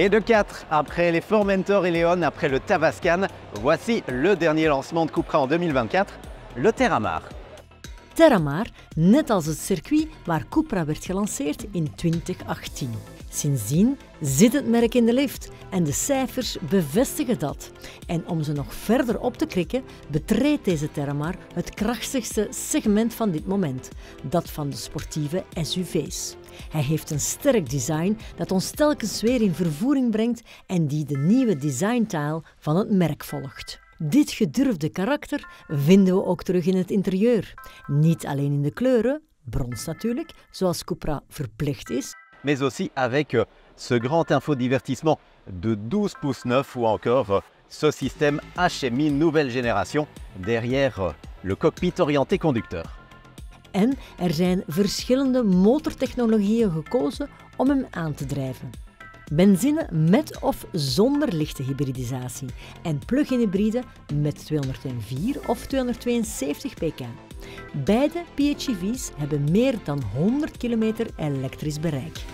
Et de 4, après les Formentor et Leon, après le Tavascan, voici le dernier lancement de Cupra en 2024, le Terramar. Terramar, net als het circuit waar Cupra werd gelanceerd in 2018. Sindsdien zit het merk in de lift en de cijfers bevestigen dat. En om ze nog verder op te krikken, betreedt deze Terramar het krachtigste segment van dit moment, dat van de sportieve SUV's. Hij heeft een sterk design dat ons telkens weer in vervoering brengt en die de nieuwe designtaal van het merk volgt. Dit gedurfde karakter vinden we ook terug in het interieur. Niet alleen in de kleuren, brons natuurlijk, zoals Cupra verplicht is, mais aussi avec euh, ce grand infodivertissement de 12 pouces neufs ou encore euh, ce système HMI nouvelle génération derrière euh, le cockpit orienté conducteur. En er zijn verschillende motortechnologieën gekozen om hem aan te drijven. Benzine met of zonder lichte hybridisatie en plug-in hybride met 204 of 272 pk. Beide PHEV's hebben meer dan 100 km elektrisch bereik.